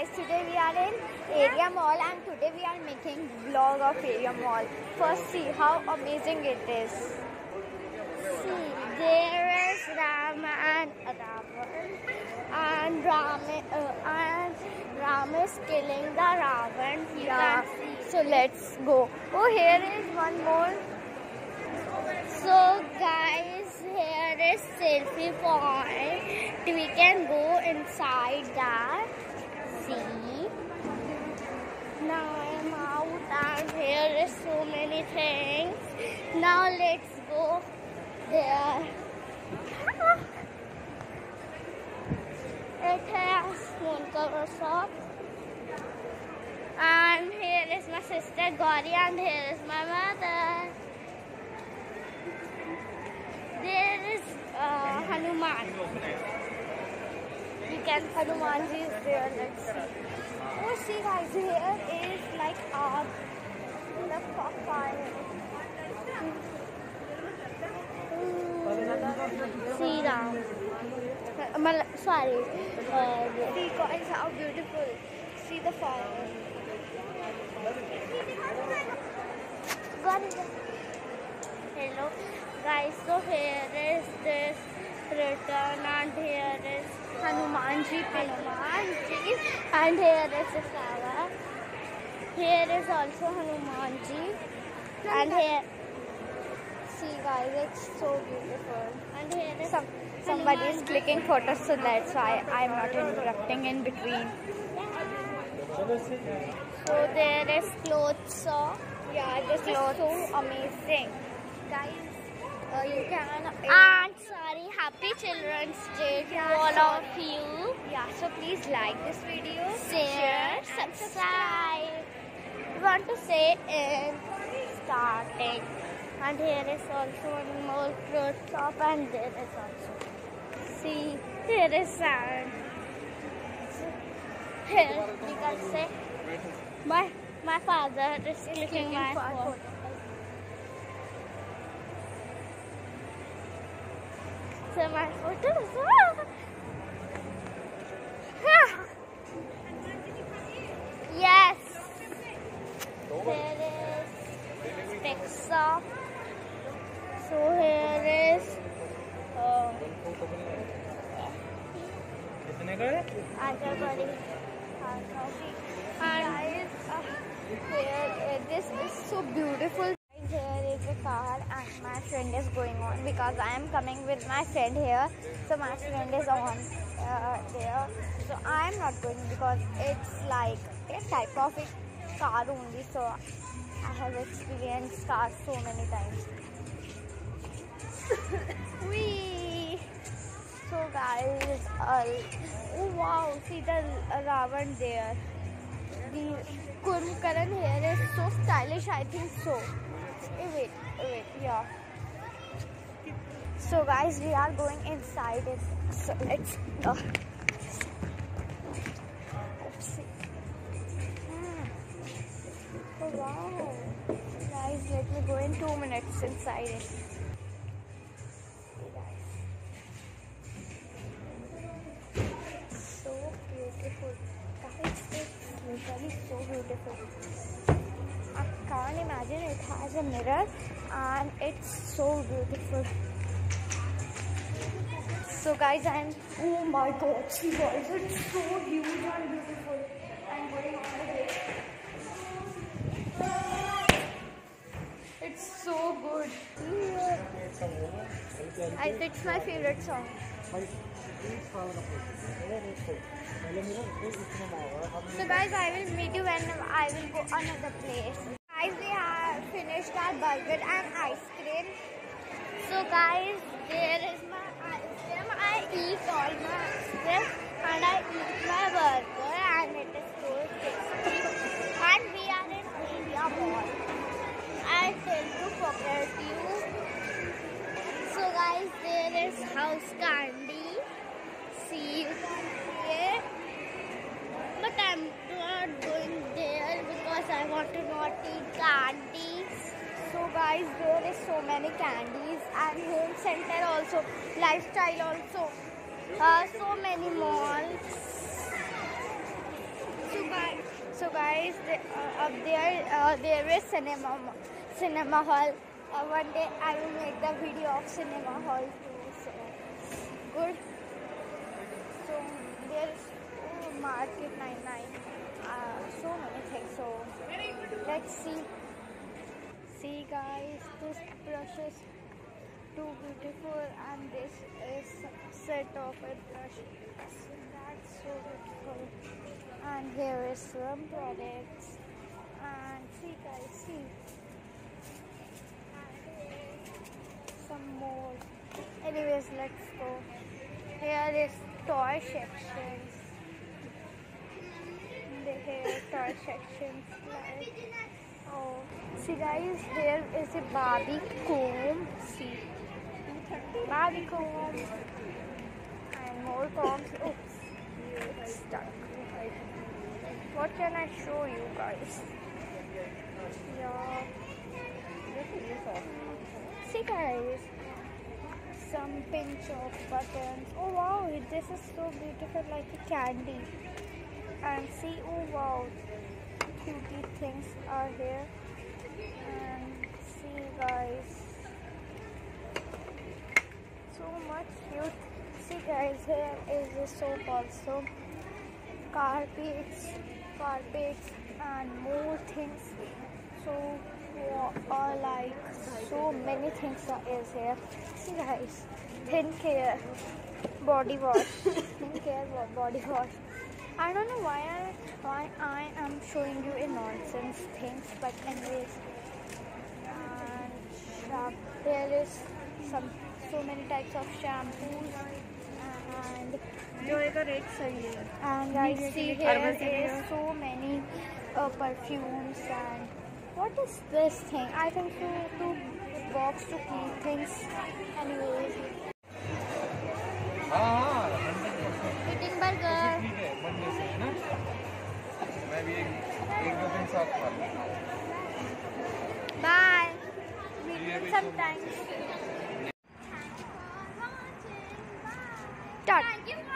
guys, today we are in Airia Mall and today we are making vlog of Airia Mall. First see how amazing it is. See, there is Ram and Ravan and Ram, uh, and Ram is killing the Ravan. You Yeah. So let's go. Oh, here is one more. So guys, here is selfie point. We can go inside that. See. Now I'm out and here is so many things. Now let's go there. It has phone cover shop. And here is my sister Gauri and here is my mother. There is uh, Hanuman. You can Hanumanji is there. Let's see. Oh, see guys, here is like uh, the papaya. See Ram. Sorry. Uh, see guys, how beautiful. See the fire. Hello guys, so here is this written and here is Hanumanji Hanumanji and here is the flower. Here is also Hanumanji and here see guys it's so beautiful and here is some somebody is clicking photos so that's why I'm not interrupting in between. So there is clothes shop. Yeah, this is so amazing. Guys, uh, you can. And sorry, happy Children's Day to Yeah, all sorry. of you. Yeah, so please like this video, Share, and subscribe. We want to say in starting. And here is also one more clothes shop, and there is also. See, here is sand. Here we can say my my father is clicking my phone. yes. Here is Pixar. So here is. Um, and uh, here, uh, this is so beautiful my friend is going on because I am coming with my friend here. So my friend is on uh, there. So I am not going because it's like a type of a car only. So I have experienced cars so many times. Whee! So guys, uh, oh wow, see the Ravan there. The Kumbhakaran here is so stylish, I think so. Wait, wait, yeah. So guys, we are going inside it. So let's go. Oopsie. Hmm. Oh wow. Guys, let me go in two minutes inside it. Hey, guys. so beautiful. Guys, it's literally so beautiful. Can't imagine it has a mirror and it's so beautiful. So guys, I'm oh my god, see guys, it's so huge and beautiful. I'm going on the way. It's so good. I, it's my favorite song. So guys, I will meet you when I will go another place. Finished our burger and ice cream. So guys, there is my ice cream. I eat all my ice cream and I eat my burger and it is so tasty. And we are in India Mall. I tell to forget you. So guys, there is house candy. See, you can see it. But I'm not going there because I want to not eat candies. So guys, there is so many candies and home center also, lifestyle also. Uh, so many malls. So, guys, the, uh, up there uh, there is cinema cinema hall. Uh, one day I will make the video of cinema hall too. So good. So there is oh, Market 99. Uh, so many things. So let's see. See guys, this brush is too beautiful and this is set of a brush. So that's so beautiful. And here is some products. And see guys, see. Some more. Anyways, let's go. Here is toy sections. The hair toy sections like see guys here is a Barbie comb. See Barbie comb and more combs. Oops, it's stuck. What can I show you guys? Yeah. See guys, some pinch of buttons. Oh wow, this is so beautiful like a candy. And see, oh wow, cutie things are here. And see guys, so much cute. See guys, here is the soap also. Carpets, carpets and more things. So uh, like so many things are is here. See guys, thin care, body wash, thin care body wash. I don't know why I I am showing you a nonsense things but anyways uh, and there is some so many types of shampoos and and I see here is so many uh, perfumes and what is this thing? I think to, to box to keep things. Anyways. Uh -huh. अभी Thank you.